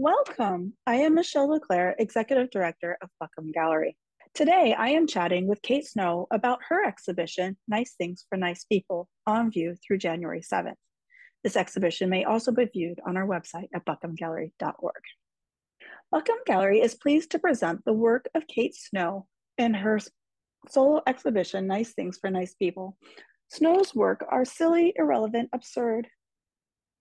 Welcome. I am Michele Leclaire, Executive Director of Buckham Gallery. Today, I am chatting with Kate Snow about her exhibition, Nice Things for Nice People, on view through January 7th. This exhibition may also be viewed on our website at buckhamgallery.org. Buckham Gallery is pleased to present the work of Kate Snow in her solo exhibition, Nice Things for Nice People. Snow's work are silly, irrelevant, absurd,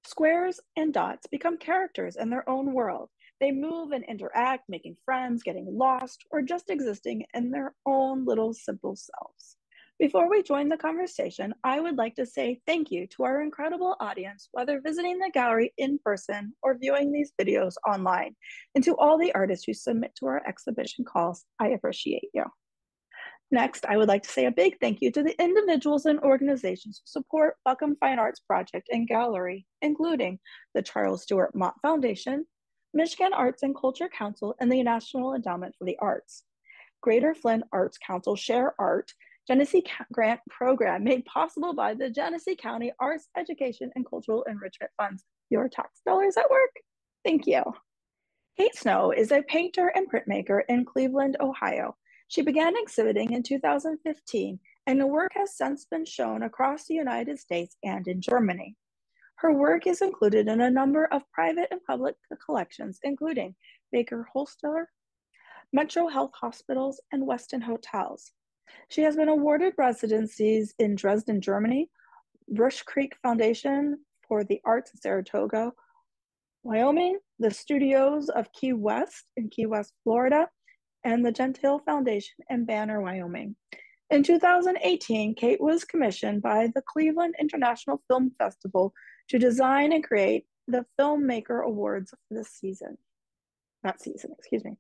Squares and dots become characters in their own world. They move and interact, making friends, getting lost, or just existing in their own little simple selves. Before we join the conversation, I would like to say thank you to our incredible audience, whether visiting the gallery in person or viewing these videos online, and to all the artists who submit to our exhibition calls. I appreciate you. Next, I would like to say a big thank you to the individuals and organizations who support Buckham Fine Arts Project and Gallery, including the Charles Stewart Mott Foundation, Michigan Arts and Culture Council, and the National Endowment for the Arts. Greater Flint Arts Council Share Art, Genesee Grant Program made possible by the Genesee County Arts Education and Cultural Enrichment Funds. Your tax dollars at work. Thank you. Kate Snow is a painter and printmaker in Cleveland, Ohio she began exhibiting in 2015, and her work has since been shown across the United States and in Germany. Her work is included in a number of private and public collections, including BakerHostetler, Metro Health Hospitals, and Westin Hotels. She has been awarded residencies in Dresden, Germany, Brush Creek Foundation for the Arts in Saratoga, Wyoming, the studios of Key West in Key West, Florida, and the Jentel Foundation in Banner, Wyoming. In 2018, Kate was commissioned by the Cleveland International Film Festival to design and create the Filmmaker Awards for this season. Not season, excuse me.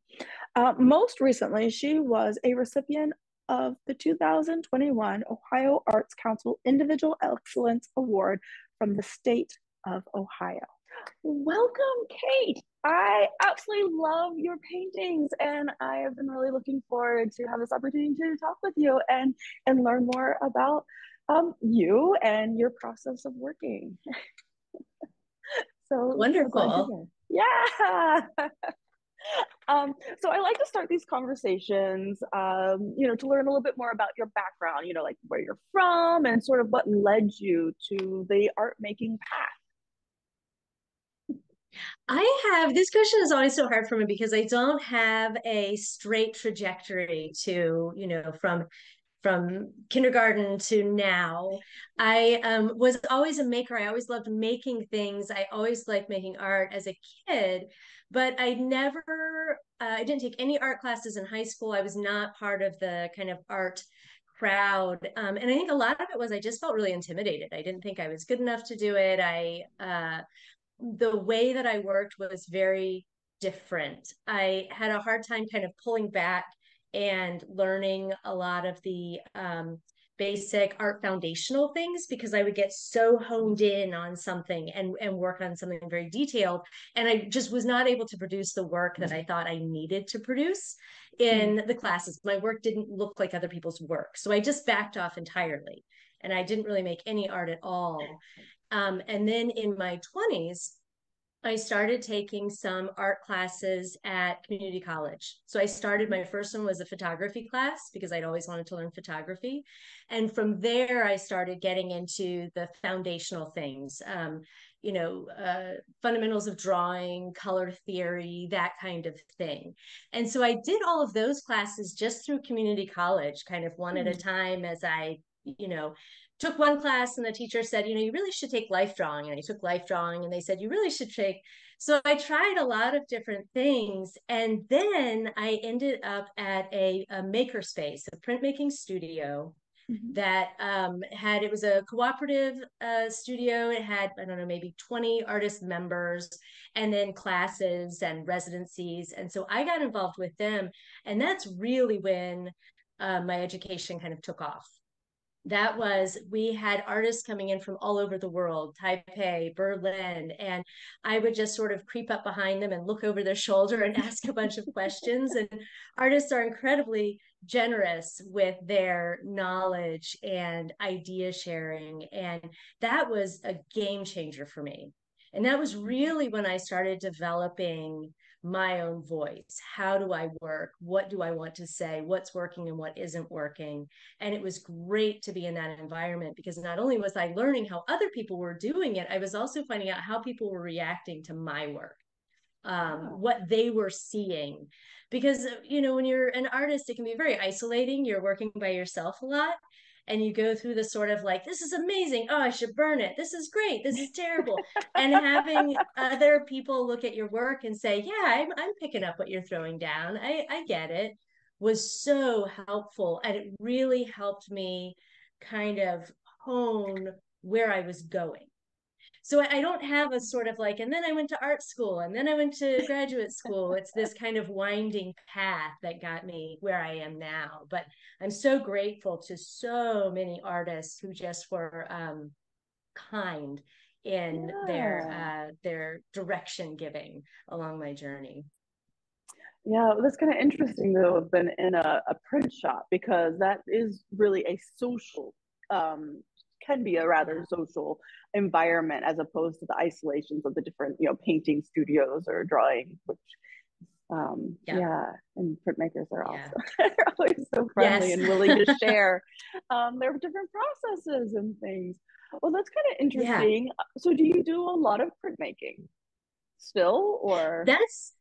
Uh, most recently, she was a recipient of the 2021 Ohio Arts Council Individual Excellence Award from the state of Ohio. Welcome, Kate. I absolutely love your paintings, and I have been really looking forward to have this opportunity to talk with you and and learn more about um, you and your process of working. so wonderful. Yeah. um, so I like to start these conversations, um, you know, to learn a little bit more about your background, you know, like where you're from and sort of what led you to the art making path. I have this question is always so hard for me because I don't have a straight trajectory to, you know, from from kindergarten to now. I um, was always a maker. I always loved making things. I always liked making art as a kid, but I never, uh, I didn't take any art classes in high school. I was not part of the kind of art crowd. Um, and I think a lot of it was I just felt really intimidated. I didn't think I was good enough to do it. I uh, the way that I worked was very different. I had a hard time kind of pulling back and learning a lot of the um, basic art foundational things because I would get so honed in on something and, and work on something very detailed. And I just was not able to produce the work that I thought I needed to produce in the classes. My work didn't look like other people's work. So I just backed off entirely and I didn't really make any art at all. Um, and then in my 20s, I started taking some art classes at community college. So I started, my first one was a photography class because I'd always wanted to learn photography. And from there, I started getting into the foundational things, um, you know, uh, fundamentals of drawing, color theory, that kind of thing. And so I did all of those classes just through community college, kind of one mm-hmm. at a hmm. time as I, you know, took one class and the teacher said, you know, you really should take life drawing. And I took life drawing and they said, you really should take. So I tried a lot of different things. And then I ended up at a, a makerspace, a printmaking studio mm-hmm. that um, had, it was a cooperative uh, studio. It had, I don't know, maybe 20 artist members and then classes and residencies. And so I got involved with them. And that's really when uh, my education kind of took off that was we had artists coming in from all over the world taipei berlin and i would just sort of creep up behind them and look over their shoulder and ask a bunch of questions. And artists are incredibly generous with their knowledge and idea sharing. And that was a game changer for me. And that was really when I started developing my own voice. How do I work? What do I want to say? What's working and what isn't working? And it was great to be in that environment because not only was I learning how other people were doing it, I was also finding out how people were reacting to my work, um, wow. what they were seeing. Because, you know, when you're an artist, it can be very isolating. You're working by yourself a lot and you go through the sort of like this is amazing. Oh i should burn it. This is great. This is terrible. And having other people look at your work and say yeah i'm, I'm picking up what you're throwing down. I, I get it was so helpful and it really helped me kind of hone where i was going so I don't have a sort of like, and then I went to art school and then I went to graduate school. It's this kind of winding path that got me where I am now. But I'm so grateful to so many artists who just were um, kind in yeah. their uh, their direction giving along my journey. Yeah, that's kind of interesting to have been in a, a print shop because that is really a social um, can be a rather social environment as opposed to the isolations of the different you know painting studios or drawing which um yeah, yeah. and printmakers are yeah. also they're always so friendly yes. and willing to share um their different processes and things well that's kind of interesting yeah. so do you do a lot of printmaking still or that's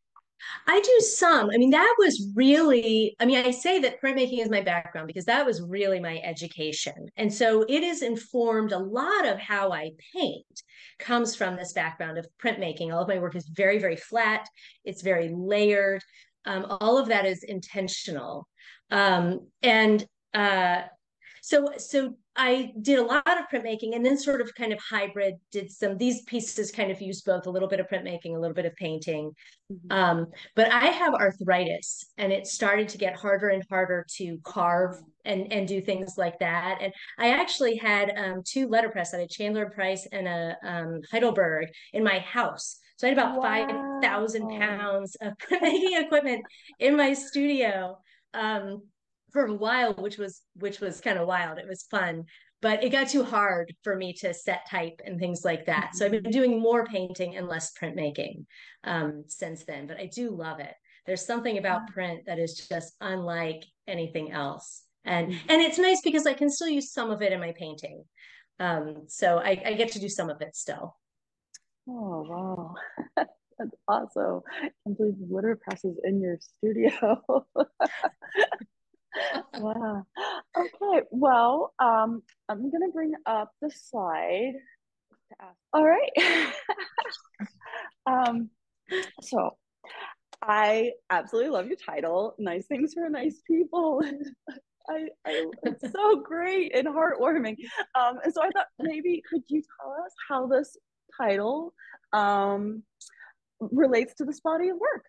I do some. I mean, that was really, I mean, I say that printmaking is my background because that was really my education. And so it has informed a lot of how I paint comes from this background of printmaking. All of my work is very, very flat, it's very layered. Um, all of that is intentional. Um, and uh, so, so I did a lot of printmaking and then sort of kind of hybrid did some these pieces kind of use both a little bit of printmaking, a little bit of painting. Mm-hmm. Um, but I have arthritis and it started to get harder and harder to carve and and do things like that. And I actually had um, two letterpress, I had a Chandler Price and a um, Heidelberg in my house. So I had about wow. 5,000 pounds of printmaking equipment in my studio. Um, for a while, which was which was kind of wild. It was fun, but it got too hard for me to set type and things like that. So I've been doing more painting and less printmaking um, since then. But I do love it. There's something about print that is just unlike anything else, and mm-hmm. and it's nice because I can still use some of it in my painting. Um, so I, I get to do some of it still. Oh wow. That's awesome. I can't believe letterpress is in your studio. wow. Okay. Well, um, I'm gonna bring up the slide. All right. um, so I absolutely love your title. Nice things for nice people. I, I, it's so great and heartwarming. Um, and so I thought maybe could you tell us how this title um, relates to this body of work?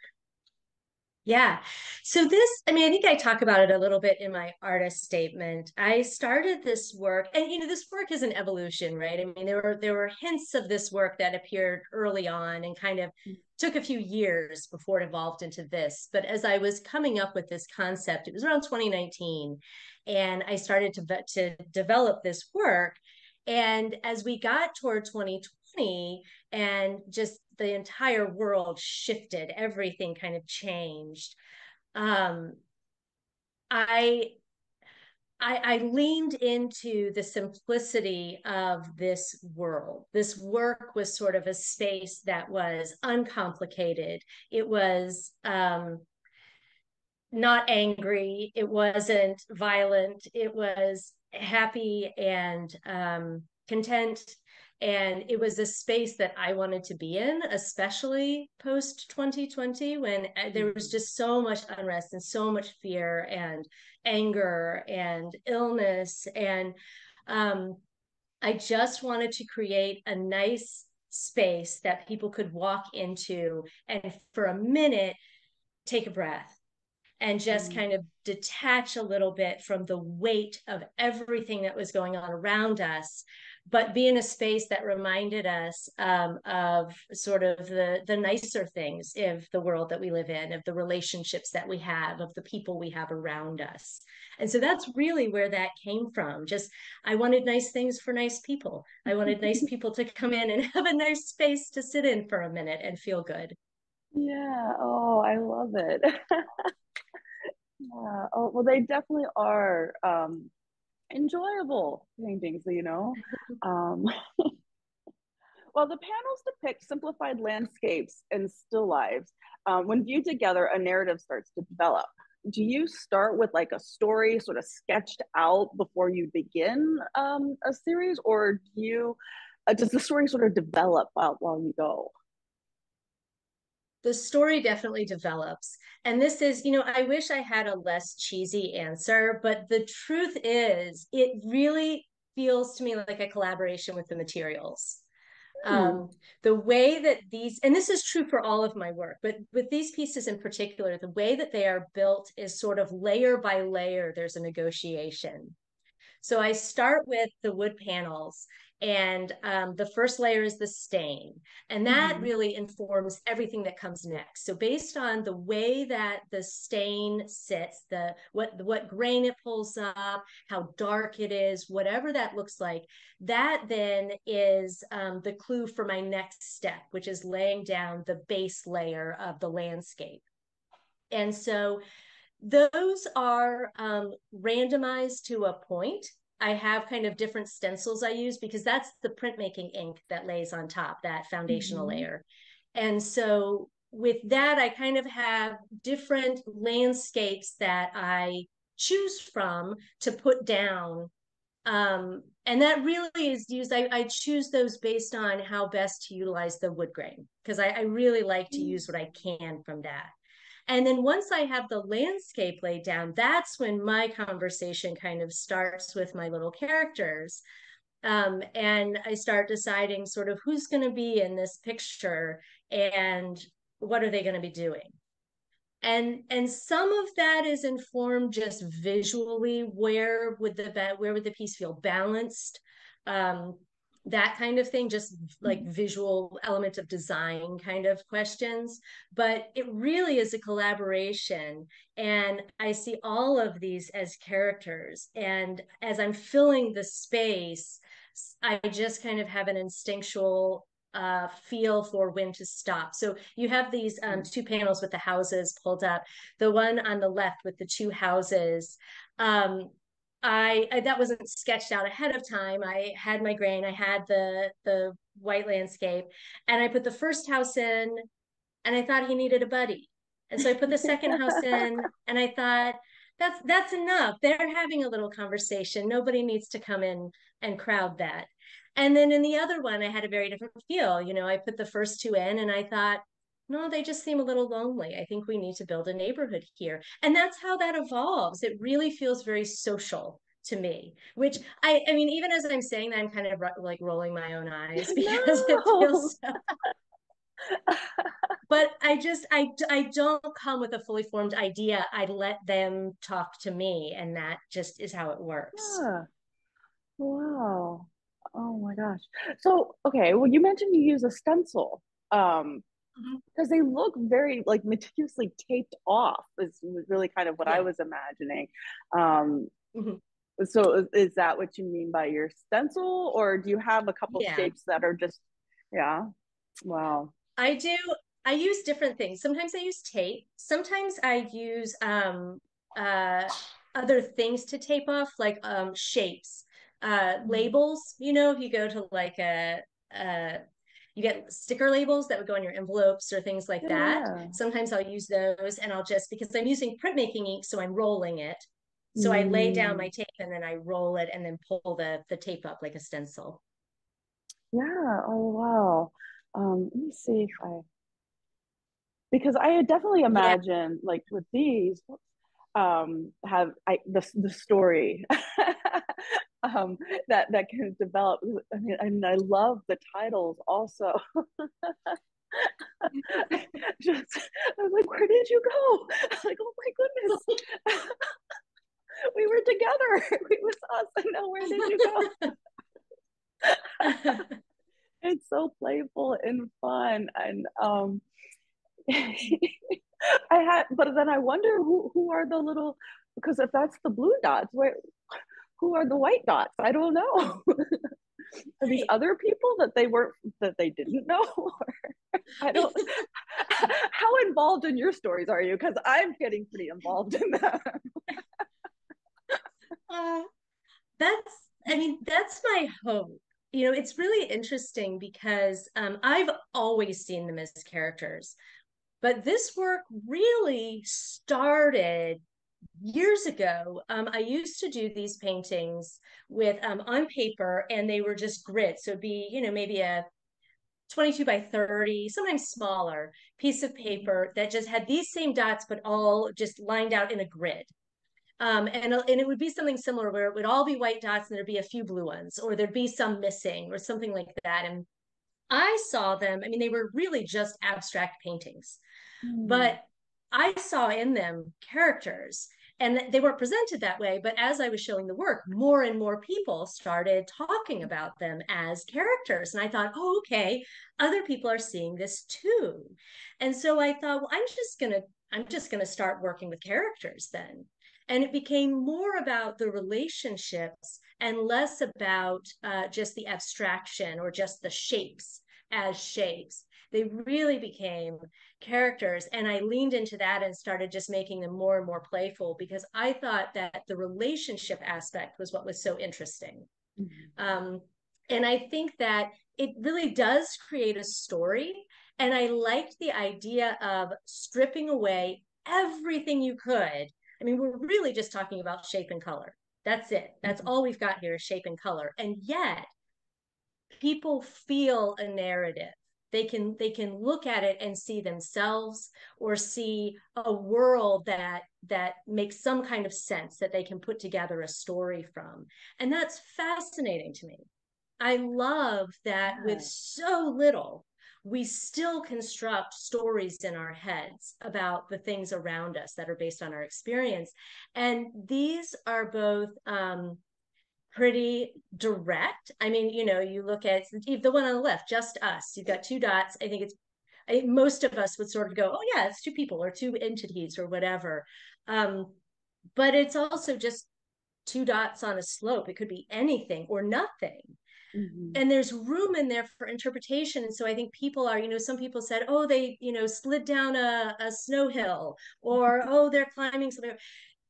Yeah. So this, I mean, I think I talk about it a little bit in my artist statement. I started this work, and you know, this work is an evolution, right? I mean, there were there were hints of this work that appeared early on and kind of mm. took a few years before it evolved into this. But as I was coming up with this concept, it was around 2019, and I started to to develop this work. And as we got toward 2020 and just the entire world shifted everything kind of changed um i I, I leaned into the simplicity of this world. This work was sort of a space that was uncomplicated. It was um, not angry. It wasn't violent. It was happy and um, content and it was a space that I wanted to be in, especially post 2020 when uh, there was mm-hmm. just so much unrest and so much fear and anger and illness. And um, I just wanted to create a nice space that people could walk into and for a minute take a breath and just mm-hmm. kind of detach a little bit from the weight of everything that was going on around us but be in a space that reminded us um, of sort of the the nicer things of the world that we live in of the relationships that we have of the people we have around us. And so that's really where that came from. Just i wanted nice things for nice people. I wanted nice people to come in and have a nice space to sit in for a minute and feel good. Yeah. Oh i love it. Yeah. Oh well they definitely are um enjoyable paintings, you know. Um, while the panels depict simplified landscapes and still lives, um, when viewed together, a narrative starts to develop. Do you start with like a story sort of sketched out before you begin um, a series, or do you uh, does the story sort of develop while, while you go? The story definitely develops. And this is, you know, I wish I had a less cheesy answer, but the truth is, it really feels to me like a collaboration with the materials. Mm. Um, the way that these, and this is true for all of my work, but with these pieces in particular, the way that they are built is sort of layer by layer, there's a negotiation. So I start with the wood panels and um, the first layer is the stain and that mm-hmm. really informs everything that comes next. So based on the way that the stain sits the what what grain it pulls up how dark it is whatever that looks like that then is um, the clue for my next step which is laying down the base layer of the landscape. And so those are um, randomized to a point I have kind of different stencils I use because that's the printmaking ink that lays on top, that foundational mm-hmm. layer. And so with that, I kind of have different landscapes that I choose from to put down. Um, and that really is used, I, I, choose those based on how best to utilize the wood grain because I, I, really like to mm-hmm. use what I can from that. And then once I have the landscape laid down, that's when my conversation kind of starts with my little characters. Um, and I start deciding sort of who's going to be in this picture and what are they going to be doing. And and some of that is informed just visually. Where would the where would the piece feel balanced? Um, that kind of thing, just like mm-hmm. visual element of design kind of questions. But it really is a collaboration. And I see all of these as characters. And as I'm filling the space, I just kind of have an instinctual uh, feel for when to stop. So you have these um, mm. two panels with the houses pulled up. The one on the left with the two houses. Um, I, I, that wasn't sketched out ahead of time. I had my grain, I had the the white landscape, and I put the first house in, and I thought he needed a buddy, and so I put the second house in, and I thought that's that's enough. They're having a little conversation. Nobody needs to come in and crowd that. And then in the other one, I had a very different feel. You know, I put the first two in, and I thought no, they just seem a little lonely. I think we need to build a neighborhood here. And that's how that evolves. It really feels very social to me which i i mean even as i'm saying that i'm kind of like rolling my own eyes because no. it feels so but i just i i don't come with a fully formed idea i let them talk to me and that just is how it works yeah. wow oh my gosh so okay well you mentioned you use a stencil um because mm-hmm. they look very like meticulously taped off is really kind of what yeah. i was imagining um mm-hmm. so is, is, that what you mean by your stencil or do you have a couple yeah. shapes that are just yeah wow i do i use different things sometimes i use tape sometimes i use um uh other things to tape off like um shapes uh mm-hmm. labels you know if you go to like a uh you get sticker labels that would go on your envelopes or things like yeah. that. Sometimes I'll use those and I'll just because I'm using printmaking ink, so I'm rolling it. So mm. I lay down mm. my tape and then I roll it and then pull the the tape up like a stencil. Yeah. Oh wow. Um, let me see if I because I definitely imagine yeah. like with these um have I the the story um, that that can develop. I mean, I mean, I love the titles also. Just, I was like, where did you go? like, oh my goodness, we were together. It was us. I know. Where did you go? it's so playful and fun, and um, I had. But then I wonder who who are the little because if that's the blue dots, where who are the white dots? I don't know. are these other people that they weren't that they didn't know? I don't. how involved in your stories are you? Because I'm getting pretty involved in them. uh, that's. I mean, that's my hope you know it's really interesting because um, i've always seen them as characters but this work really started years ago. Um, I used to do these paintings with um, on paper, and they were just grids. So it'd be, you know, maybe a 22 by 30, sometimes smaller piece of paper that just had these same dots, but all just lined out in a grid. Um, and, and it would be something similar where it would all be white dots and there'd be a few blue ones, or there'd be some missing or something like that. And I saw them, I mean, they were really just abstract paintings, mm. but I saw in them characters and they weren't presented that way. But as I was showing the work, more and more people started talking about them as characters. And I thought, oh, okay, other people are seeing this too. And so I thought, well, I'm just going to, I'm just going to start working with characters then. And it became more about the relationships and less about uh, just the abstraction or just the shapes as shapes. They really became characters. And I leaned into that and started just making them more and more playful because I thought that the relationship aspect was what was so interesting. Mm-hmm. Um, and I think that it really does create a story. And I liked the idea of stripping away everything you could I mean, we're really just talking about shape and color. That's it. That's mm-hmm. all we've got here is shape and color. And yet people feel a narrative. They can they can look at it and see themselves or see a world that that makes some kind of sense that they can put together a story from. And that's fascinating to me. I love that yeah. with so little we still construct stories in our heads about the things around us that are based on our experience. And these are both um, pretty direct. I mean, you know, you look at the one on the left, just us. You've got two dots. I think it's I, most of us would sort of go, "Oh yeah, it's two people or two entities or whatever." Um, but it's also just two dots on a slope. It could be anything or nothing. Mm-hmm. And there's room in there for interpretation. And so I think people are, you know, some people said, oh, they, you know, slid down a, a snow hill or, oh, they're climbing something.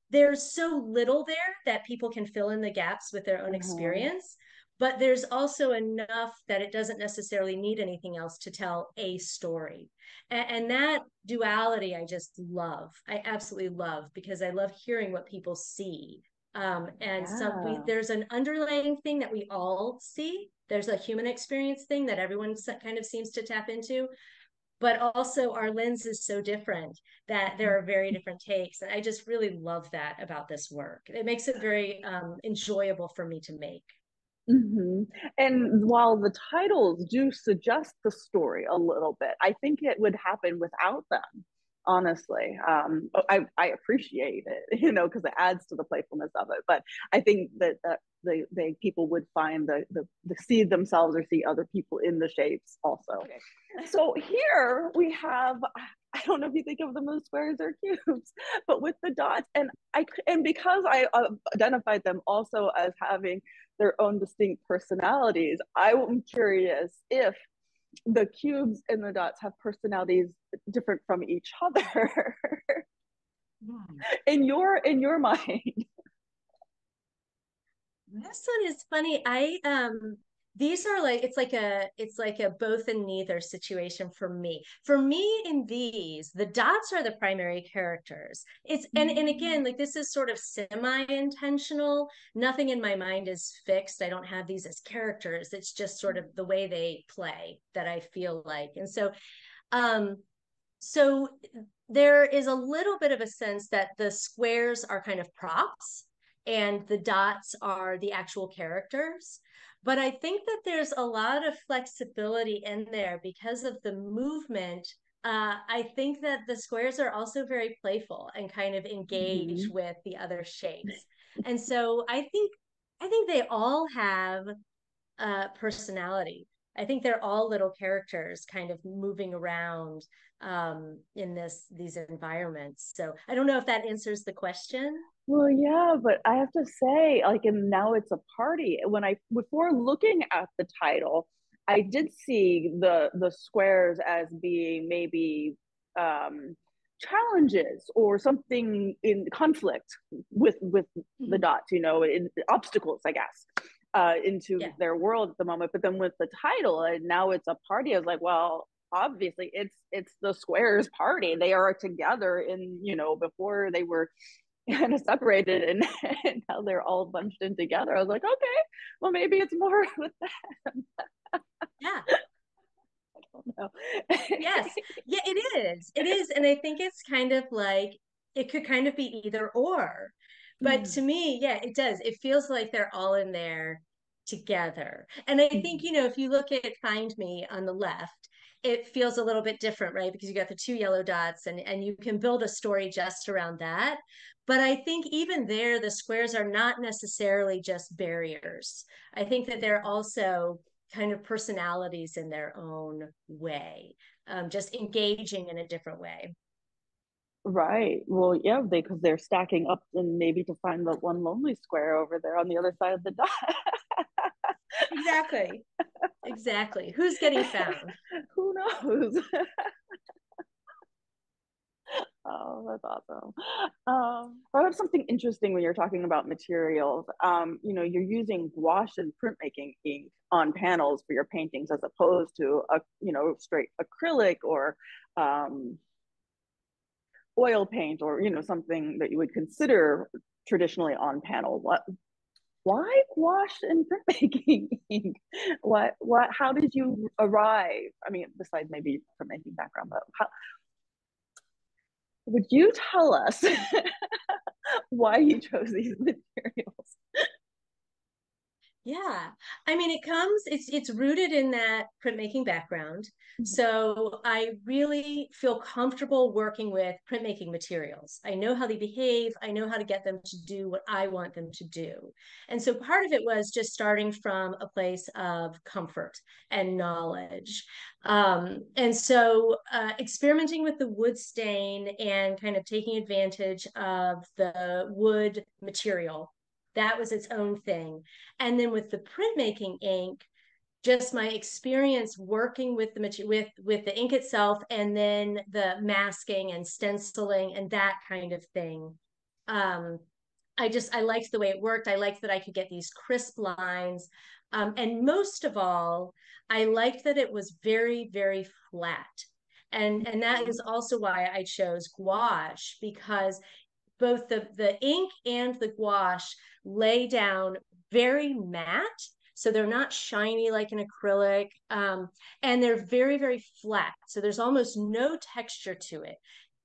There's so little there that people can fill in the gaps with their own mm-hmm. experience. But there's also enough that it doesn't necessarily need anything else to tell a story. And, and that duality I just love. I absolutely love because I love hearing what people see um, and yeah. so we, there's an underlying thing that we all see. There's a human experience thing that everyone kind of seems to tap into. But also, our lens is so different that there are very different takes. And I just really love that about this work. It makes it very um, enjoyable for me to make. Mm-hmm. And while the titles do suggest the story a little bit, I think it would happen without them honestly um, I, I appreciate it you know because it adds to the playfulness of it but i think that, that the, the people would find the, the, the see themselves or see other people in the shapes also okay. so here we have i don't know if you think of them as squares or cubes but with the dots and i and because i uh, identified them also as having their own distinct personalities i'm curious if the cubes and the dots have personalities different from each other hmm. in your in your mind this one is funny. I um these are like it's like a it's like a both and neither situation for me. For me in these the dots are the primary characters. It's and and again like this is sort of semi intentional nothing in my mind is fixed. I don't have these as characters. It's just sort of the way they play that i feel like. And so um so there is a little bit of a sense that the squares are kind of props and the dots are the actual characters but I think that there's a lot of flexibility in there because of the movement. Uh, I think that the squares are also very playful and kind of engage mm-hmm. with the other shapes. And so I think I think they all have uh, personality. I think they're all little characters kind of moving around um, in this these environments. So I don't know if that answers the question. Well, yeah, but I have to say, like, and now it's a party. When I before looking at the title, I did see the the squares as being maybe um, challenges or something in conflict with with mm-hmm. the dots, you know, in obstacles, I guess, uh, into yeah. their world at the moment. But then with the title, and now it's a party. I was like, well, obviously it's it's the squares party. They are together in you know before they were kind of separated and, and now they're all bunched in together. I was like, okay, well maybe it's more with them. yeah. I don't know. yes. Yeah, it is. It is. And I think it's kind of like it could kind of be either or. But mm. to me, yeah, it does. It feels like they're all in there together. And I think, mm. you know, if you look at Find Me on the left, it feels a little bit different, right? Because you got the two yellow dots and, and you can build a story just around that. But I think even there, the squares are not necessarily just barriers. I think that they're also kind of personalities in their own way, um, just engaging in a different way. Right. Well, yeah, they because they're stacking up and maybe to find the one lonely square over there on the other side of the dot. exactly. Exactly. Who's getting found? Who knows? Oh, that's awesome. Um, I have something interesting when you're talking about materials. Um, you know, you're using gouache and printmaking ink on panels for your paintings as opposed to a, you know, straight acrylic or um, oil paint or, you know, something that you would consider traditionally on panel. What, why gouache and printmaking? What, what, how did you arrive? I mean, besides maybe printmaking background, but how, would you tell us why you chose these materials? Yeah. I mean it comes it's it's rooted in that printmaking background. Mm-hmm. So I really feel comfortable working with printmaking materials. I know how they behave, I know how to get them to do what I want them to do. And so part of it was just starting from a place of comfort and knowledge. Um, and so uh, experimenting with the wood stain and kind of taking advantage of the wood material that was its own thing. And then with the printmaking ink, just my experience working with the with with the ink itself and then the masking and stenciling and that kind of thing. Um, i just i liked the way it worked. I liked that i could get these crisp lines. Um, and most of all i liked that it was very very flat. And and that is also why i chose gouache because both the the ink and the gouache lay down very matte so they're not shiny like an acrylic um, and they're very very flat so there's almost no texture to it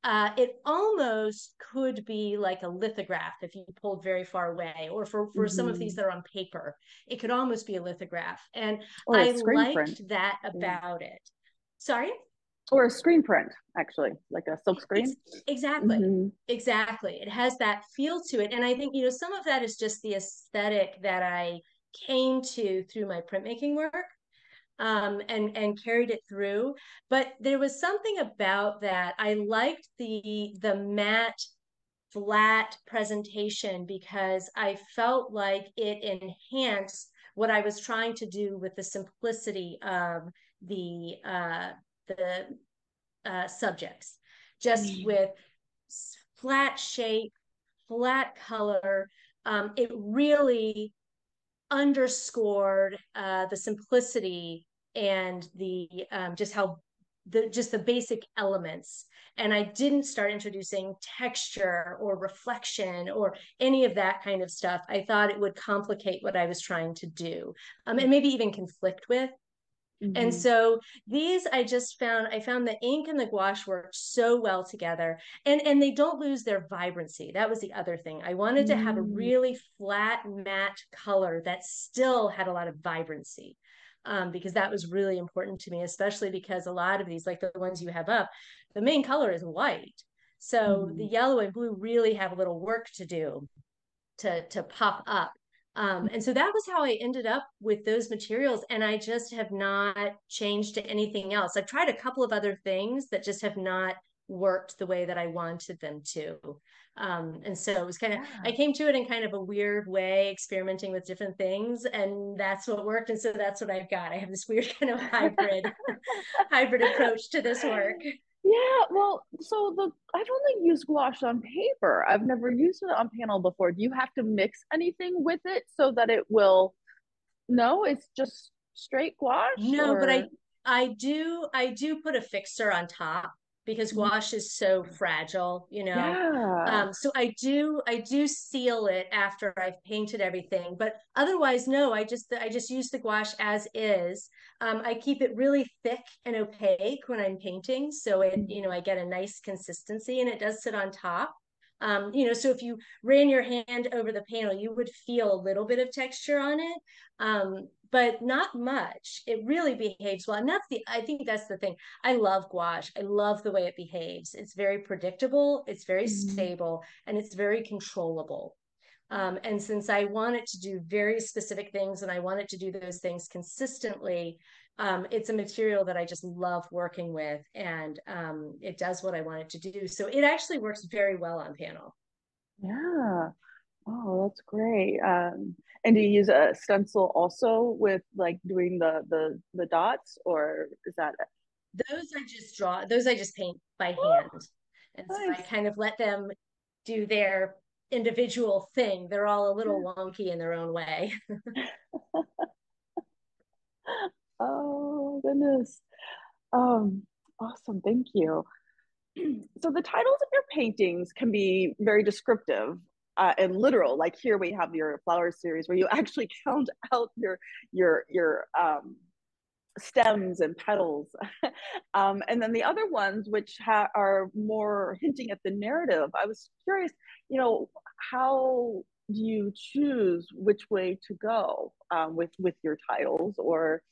uh, it almost could be like a lithograph if you pulled very far away or for, for mm-hmm. some of these mm-hmm. that are on paper it could almost be a lithograph and i liked print. that about yeah. it sorry or a screen print actually like a silk screen. Exactly. Mm-hmm. exactly. It has that feel to it. And i think you know some of that is just the aesthetic that i came to through my printmaking work um, and and carried it through. But there was something about that. I liked the the matte flat presentation because i felt like it enhanced what i was trying to do with the simplicity of the uh, the uh, subjects, just mm. with flat shape, flat color. Um, it really underscored uh, the simplicity and the um, just how the just the basic elements and i didn't start introducing texture or reflection or any of that kind of stuff i thought it would complicate what i was trying to do um, and maybe even conflict with Mm-hmm. And so these I just found I found the ink and the gouache work so well together and and they don't lose their vibrancy. That was the other thing. I wanted mm-hmm. to have a mm. really flat matte color that still had a lot of vibrancy. Um, because that was really important to me, especially because a lot of these, like the ones you have up, the main color is white. So mm-hmm. the yellow and blue really have a little work to do to to pop up Um, and so that was how I ended up with those materials. And I just have not changed to anything else. I've tried a couple of other things that just have not worked the way that I wanted them to. Um, and so it was kind of, yeah. I came to it in kind of a weird way, experimenting with different things, and that's what worked. And so that's what I've got. I have this weird kind of hybrid, hybrid approach to this work. Yeah, well, so the I've only used gouache on paper. I've never used it on panel before. Do you have to mix anything with it so that it will? No, it's just straight gouache. No, or... but I I do I do put a fixer on top because mm-hmm. gouache is so fragile, you know. Yeah. Um, so I do I do seal it after I've painted everything, but otherwise, no. I just I just use the gouache as is. Um, I keep it really thick and opaque when I'm painting, so it mm-hmm. you know I get a nice consistency, and it does sit on top. Um, you know, so if you ran your hand over the panel, you would feel a little bit of texture on it. Um, but not much. It really behaves well. And that's the, I think that's the thing. I love gouache. I love the way it behaves. It's very predictable, it's very mm-hmm. stable, and it's very controllable. Um, and since I want it to do very specific things and I want it to do those things consistently, um, it's a material that I just love working with and um, it does what I want it to do. So it actually works very well on panel. Yeah. Oh, that's great. Um, and do you use a stencil also with like doing the the the dots, or is that? Those I just draw. Those I just paint by oh, hand, and nice. so I kind of let them do their individual thing. They're all a little wonky in their own way. oh goodness. Um, awesome. Thank you. So the titles of your paintings can be very descriptive uh, and literal. Like here we have your flower series where you actually count out your your your um, stems and petals, um, and then the other ones which are more hinting at the narrative. I was curious, you know, how do you choose which way to go um, with with your titles or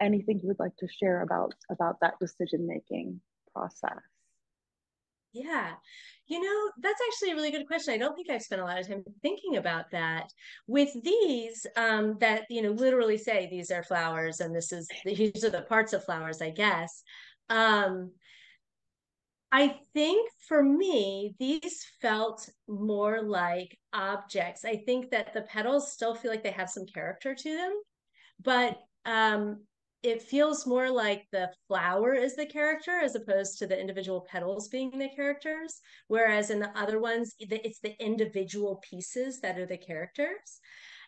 anything you would like to share about about that decision making process? Yeah. You know, that's actually a really good question. I don't think I've spent a lot of time thinking about that. With these, um, that, you know, literally say these are flowers and this is, these are the parts of flowers, I guess. Um, I think for me, these felt more like objects. I think that the petals still feel like they have some character to them, but um, it feels more like the flower is the character as opposed to the individual petals being the characters whereas in the other ones it's the individual pieces that are the characters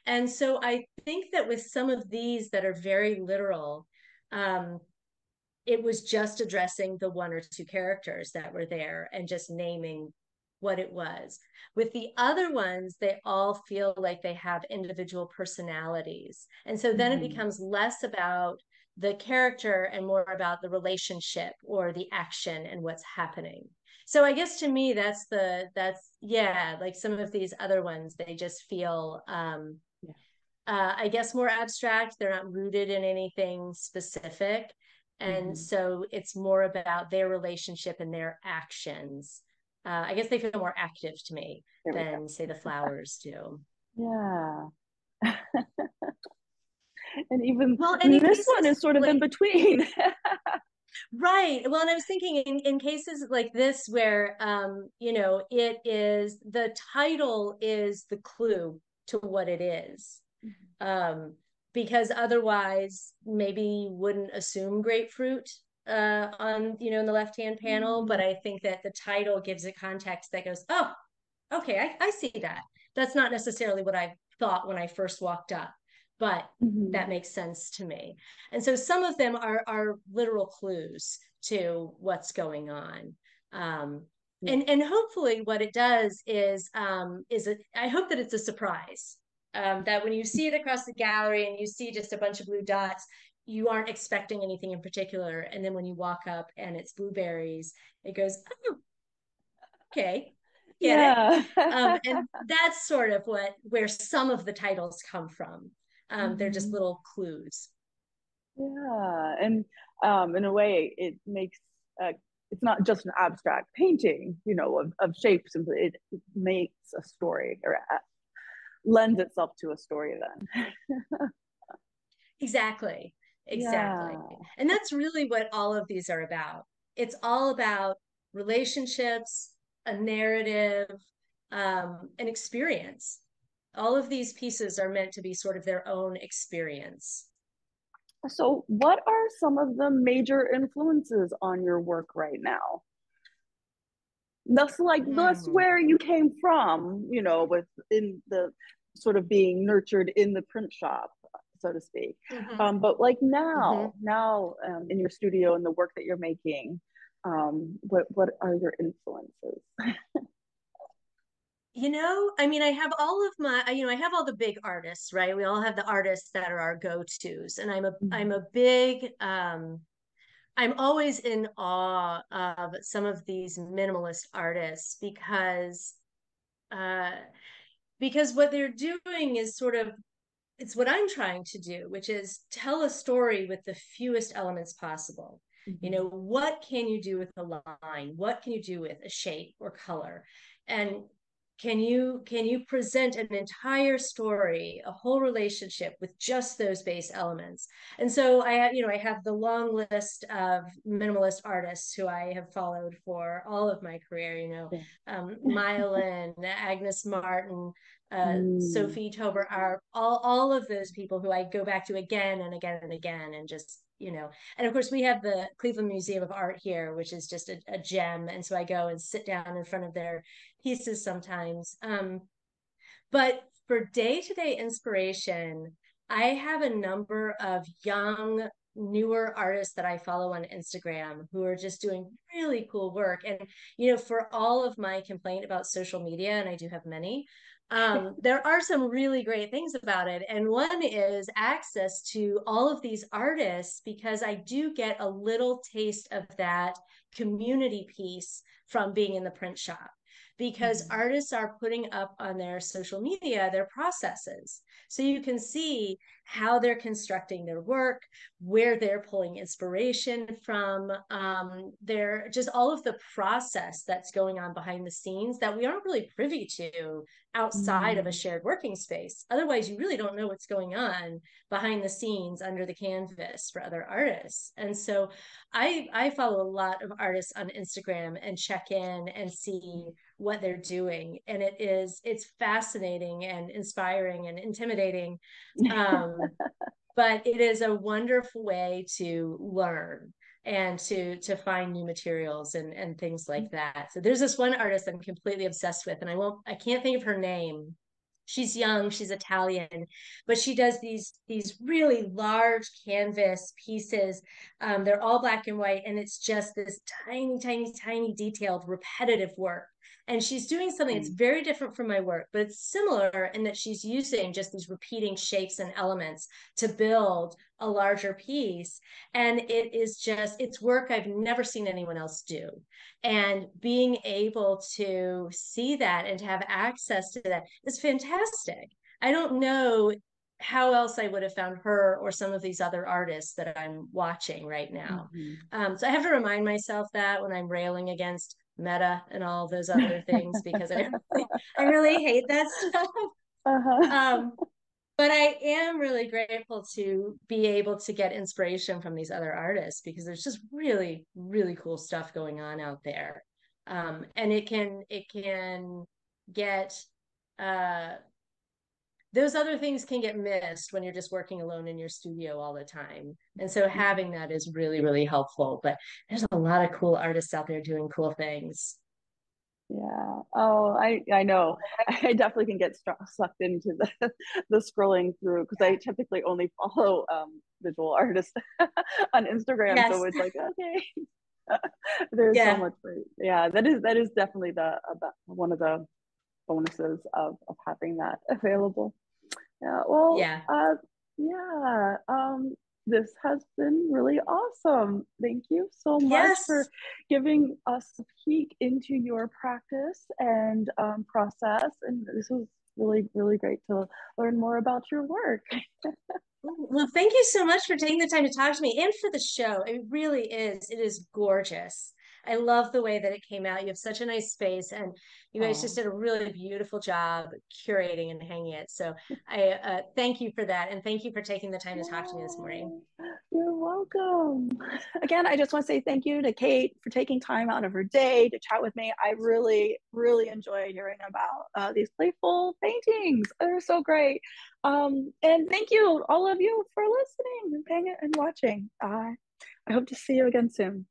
and so i think that with some of these that are very literal um, it was just addressing the one or two characters that were there and just naming what it was. With the other ones, they all feel like they have individual personalities. And so then mm-hmm. it becomes less about the character and more about the relationship or the action and what's happening. So i guess to me that's the that's yeah like some of these other ones they just feel um yeah. uh, i guess more abstract. They're not rooted in anything specific. And mm-hmm. so it's more about their relationship and their actions. Uh, i guess they feel more active to me than say the flowers do. Yeah and even well, and this one is sort of like, in between. right. Well, and I was thinking in, in cases like this where um, you know, it is the title is the clue to what it is. Mm-hmm. Um, because otherwise maybe you wouldn't assume grapefruit uh, on you know in the left hand panel mm-hmm. but i think that the title gives a context that goes oh okay I, I see that that's not necessarily what i thought when i first walked up but mm-hmm. that makes sense to me. And so some of them are are literal clues to what's going on. Um, yeah. and and hopefully what it does is um, is it I hope that it's a surprise. Um, that when you see it across the gallery and you see just a bunch of blue dots, you aren't expecting anything in particular. And then when you walk up and it's blueberries, it goes, oh, okay, get yeah. it. Um, and that's sort of what where some of the titles come from um, they're just mm-hmm. little clues. Yeah and um, in a way it makes uh, it's not just an abstract painting you know of, of shapes and it, makes a story or uh, lends itself to a story then. Exactly exactly. Yeah. and that's really what all of these are about. It's all about relationships a narrative um, an experience all of these pieces are meant to be sort of their own experience so what are some of the major influences on your work right now that's like mm. that's where you came from you know with in the sort of being nurtured in the print shop so to speak mm-hmm. um, but like now mm-hmm. now um, in your studio and the work that you're making um, what what are your influences you know i mean i have all of my you know i have all the big artists right we all have the artists that are our go-to's and i'm a am mm-hmm. a big um I'm always in awe of some of these minimalist artists because uh, because what they're doing is sort of it's what I'm trying to do, which is tell a story with the fewest elements possible. Mm-hmm. You know, what can you do with a line? What can you do with a shape or color? And can you can you present an entire story a whole relationship with just those base elements? And so i have you know i have the long list of minimalist artists who i have followed for all of my career you know um, myelin agnes martin uh, mm. Sophie Taeuber are all all of those people who i go back to again and again and again and just you know and of course we have the cleveland museum of art here which is just a, a gem and so i go and sit down in front of their pieces sometimes um, but for day-to-day inspiration i have a number of young newer artists that i follow on instagram who are just doing really cool work and you know for all of my complaint about social media and i do have many um, there are some really great things about it. And one is access to all of these artists because I do get a little taste of that community piece from being in the print shop because mm-hmm. artists are putting up on their social media their processes. So you can see how they're constructing their work, where they're pulling inspiration from, um, they're just all of the process that's going on behind the scenes that we aren't really privy to outside mm. of a mm. shared working space. Otherwise, you really don't know what's going on behind the scenes under the canvas for other artists. And so I I follow a lot of artists on Instagram and check in and see what they're doing and it is it's fascinating and inspiring and intimidating um, but it is a wonderful way to learn and to to find new materials and and things like that. So there's this one artist i'm completely obsessed with and i won't i can't think of her name. She's young she's italian but she does these these really large canvas pieces. Um, they're all black and white and it's just this tiny tiny tiny detailed repetitive work and she's doing something that's mm. very different from my work but it's similar in that she's using just these repeating shapes and elements to build a larger piece and it is just it's work i've never seen anyone else do and being able to see that and to have access to that is fantastic i don't know how else I would have found her or some of these other artists that I'm watching right now. Mm-hmm. Um, so I have to remind myself that when I'm railing against meta and all those other things because I really, I really hate that stuff. Uh-huh. Um, but I am really grateful to be able to get inspiration from these other artists because there's just really, really cool stuff going on out there. Um, and it can it can get uh, those other things can get missed when you're just working alone in your studio all the time. And so mm-hmm. having that is really, really helpful. But there's a lot of cool artists out there doing cool things. Yeah. Oh, I I know. I definitely can get sucked into the the scrolling through because I typically only follow um, visual artists on Instagram. Yes. So it's like okay, there's yeah. so much. Yeah, that is that is definitely the uh, one of the bonuses of of having that available. Yeah. Well. Yeah. Uh, yeah. Um, this has been really awesome. Thank you so much yes. for giving us a peek into your practice and um, process. And this was really, really great to learn more about your work. well, thank you so much for taking the time to talk to me and for the show. It really is. It is gorgeous. I love the way that it came out. You have such a nice space, and you guys just did a really beautiful job curating and hanging it. So I uh, thank you for that, and thank you for taking the time to talk to me this morning. You're welcome. Again, I just want to say thank you to Kate for taking time out of her day to chat with me. I really, really enjoyed hearing about uh, these playful paintings. They're so great. Um, and thank you, all of you, for listening and paying it and watching. Uh, I hope to see you again soon.